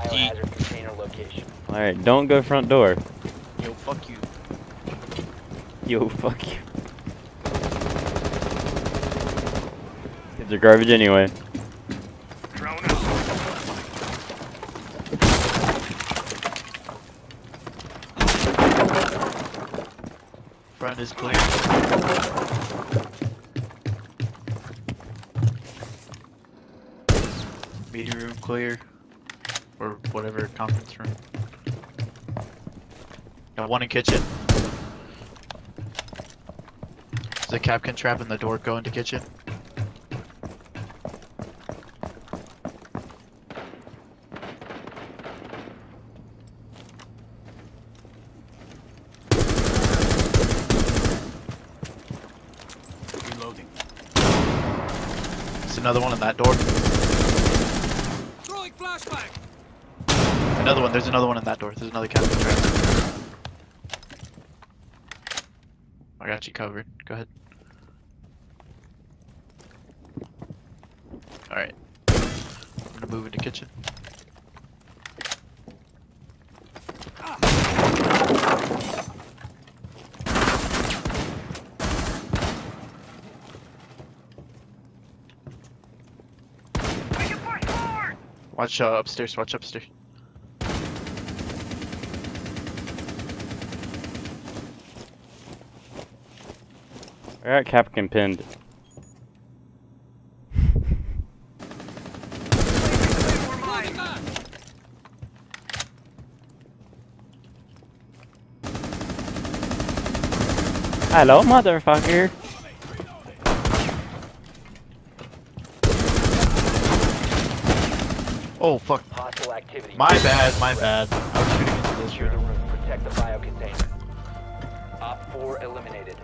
biohazard container location. Alright, don't go front door. Yo, fuck you. Yo, fuck you. These are garbage anyway. Front is clear. Meeting room clear. Or whatever conference room. Got one in kitchen. There's a Kapkan trap in the door going to kitchen. Reloading. There's another one in that door. Throwing flashbang. Another one, there's another one in that door. There's another trap. I got you covered. Go ahead. Alright. I'm gonna move into the kitchen. Watch uh, upstairs, watch upstairs. I got Kapkan pinned. Hello, motherfucker. Oh fuck. Hostile activity. My bad, my bad. I was shooting into this Secure the room. room. Protect the bio container. Op 4 eliminated.